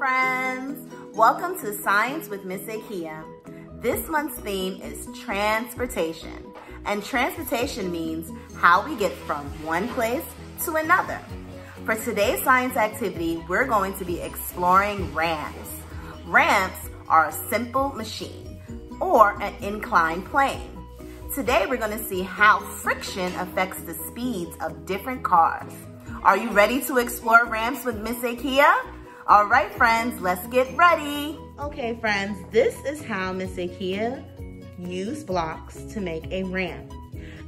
friends. Welcome to Science with Miss Akia. This month's theme is transportation. And transportation means how we get from one place to another. For today's science activity, we're going to be exploring ramps. Ramps are a simple machine or an inclined plane. Today, we're gonna see how friction affects the speeds of different cars. Are you ready to explore ramps with Miss Akia? All right, friends, let's get ready. Okay, friends, this is how Miss Akia used blocks to make a ramp.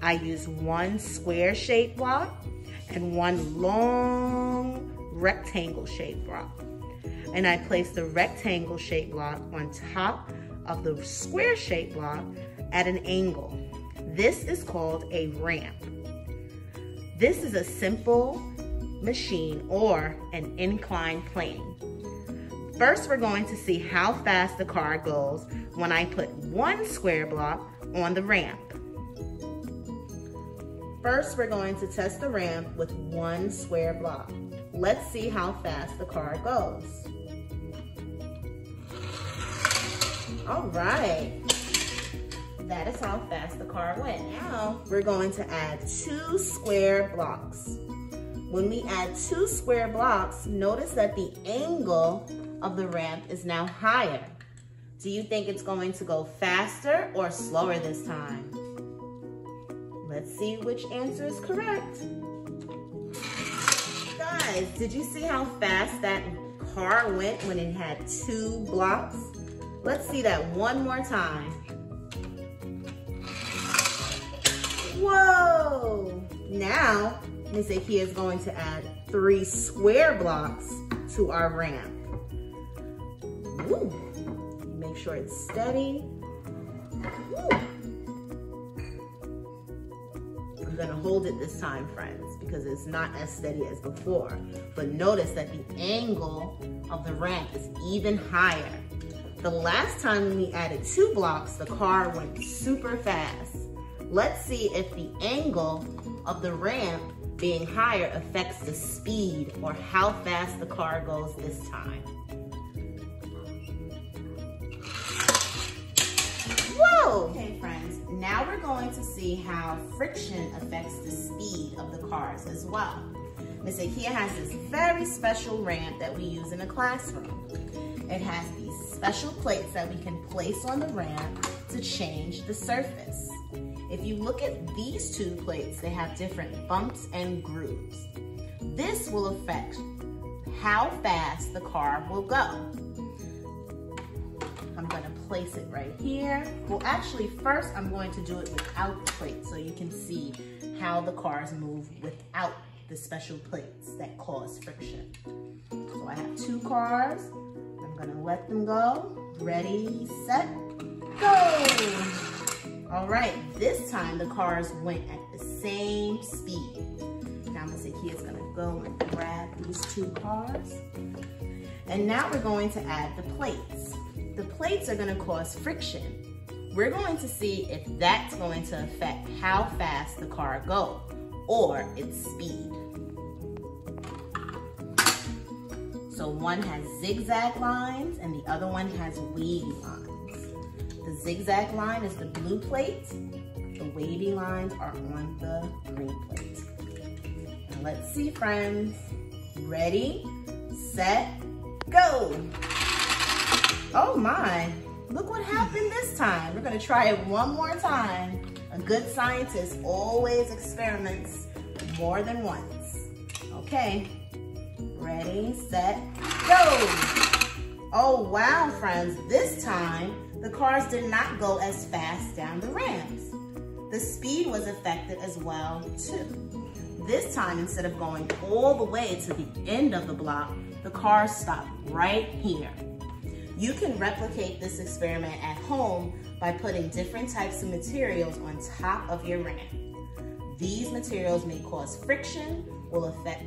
I used one square shaped block and one long rectangle shaped block. And I placed the rectangle shaped block on top of the square shaped block at an angle. This is called a ramp. This is a simple machine or an inclined plane. First, we're going to see how fast the car goes when I put one square block on the ramp. First, we're going to test the ramp with one square block. Let's see how fast the car goes. All right. That is how fast the car went. Now, we're going to add two square blocks. When we add two square blocks, notice that the angle of the ramp is now higher. Do you think it's going to go faster or slower this time? Let's see which answer is correct. Guys, did you see how fast that car went when it had two blocks? Let's see that one more time. Whoa! Now, Miss Akia is going to add three square blocks to our ramp. Ooh. Make sure it's steady. Ooh. I'm gonna hold it this time, friends, because it's not as steady as before. But notice that the angle of the ramp is even higher. The last time when we added two blocks, the car went super fast. Let's see if the angle of the ramp being higher affects the speed or how fast the car goes this time. Whoa! Okay, friends, now we're going to see how friction affects the speed of the cars as well. Miss Akia has this very special ramp that we use in a classroom. It has these special plates that we can place on the ramp to change the surface. If you look at these two plates, they have different bumps and grooves. This will affect how fast the car will go. I'm gonna place it right here. Well, actually, first I'm going to do it without the plate so you can see how the cars move without the special plates that cause friction. So I have two cars. I'm gonna let them go. Ready, set, go! All right, this time the cars went at the same speed. Now gonna say Kia's gonna go and grab these two cars. And now we're going to add the plates. The plates are gonna cause friction. We're going to see if that's going to affect how fast the car goes or its speed. So one has zigzag lines and the other one has wavy lines. The zigzag line is the blue plate. The wavy lines are on the green plate. Now let's see, friends. Ready, set, go. Oh my, look what happened this time. We're gonna try it one more time. A good scientist always experiments more than once. Okay, ready, set, go. Oh wow, friends, this time the cars did not go as fast down the ramps. The speed was affected as well too. This time, instead of going all the way to the end of the block, the cars stopped right here. You can replicate this experiment at home by putting different types of materials on top of your ramp. These materials may cause friction, will affect,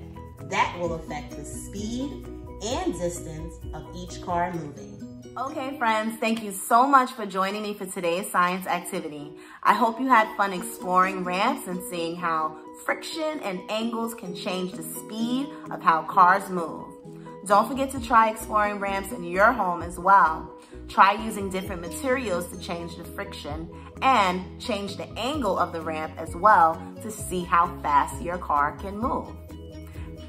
that will affect the speed and distance of each car moving. Okay, friends, thank you so much for joining me for today's science activity. I hope you had fun exploring ramps and seeing how friction and angles can change the speed of how cars move. Don't forget to try exploring ramps in your home as well. Try using different materials to change the friction and change the angle of the ramp as well to see how fast your car can move.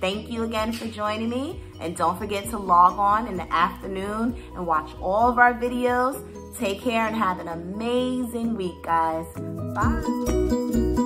Thank you again for joining me. And don't forget to log on in the afternoon and watch all of our videos. Take care and have an amazing week, guys. Bye.